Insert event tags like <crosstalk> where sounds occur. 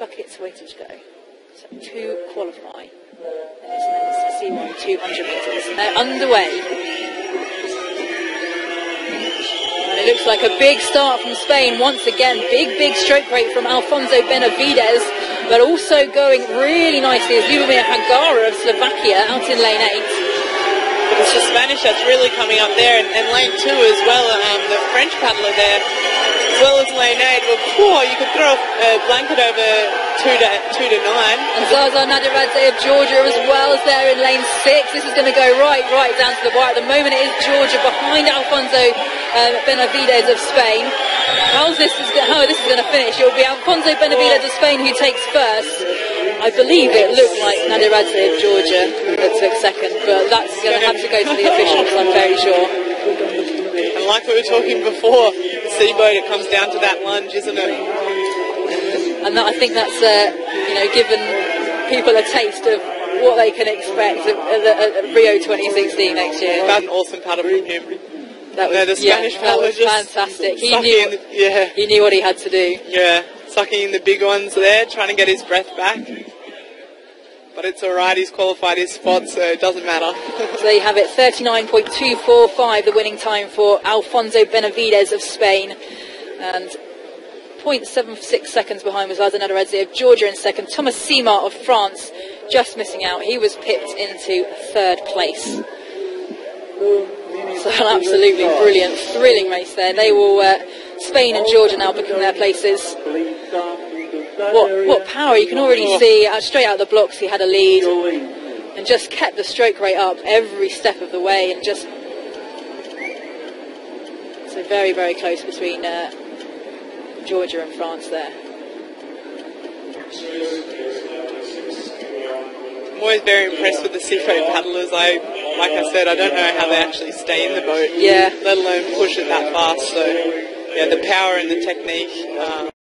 buckets waiting to go. So two qualify. It's men's C1 200 metres. They're underway. And it looks like a big start from Spain once again. Big, big stroke rate from Alfonso Benavides, but also going really nicely is Lubomir Hagara of Slovakia out in lane 8. It's the Spanish that's really coming up there, and, and lane two as well. Um, the French paddler there, well as lane eight. Well, poor, you could throw a blanket over two to two to nine. And Zaza Nadiradze of Georgia as well is there in lane six. This is going to go right, right down to the wire. At the moment, it is Georgia behind Alfonso um, Benavides of Spain. How's this is, how this is going to finish? It will be Alfonso Benavides of Spain who takes first. I believe it looked like Nadiradze of Georgia that took second, but that's going to have to go to the officials, I'm very sure. And like we were talking before, C-boat, it comes down to that lunge, isn't it? And that, I think that's, uh, you know, given people a taste of what they can expect at, at, at Rio 2016 next year. That an awesome paddle from him. That was, Yeah, the Spanish yeah, that was just fantastic. He knew, the- yeah. he knew what he had to do. Yeah, sucking in the big ones there, trying to get his breath back. But it's alright, he's qualified his spot, so it doesn't matter. <laughs> So there you have it, 39.245, the winning time for Alfonso Benavides of Spain. And 0.76 seconds behind was Lazar Nadiradze of Georgia in second. Thomas Simart of France just missing out. He was pipped into third place. So an absolutely brilliant, thrilling race there. They will, uh, Spain and Georgia now booking their places. What, what power! You can already see uh, straight out of the blocks he had a lead and just kept the stroke rate up every step of the way and just so very very close between uh, Georgia and France there. I'm always very impressed with the seafoam paddlers. I, like I said, I don't know how they actually stay in the boat, Yeah. let alone push it that fast. So, yeah, the power and the technique. Um,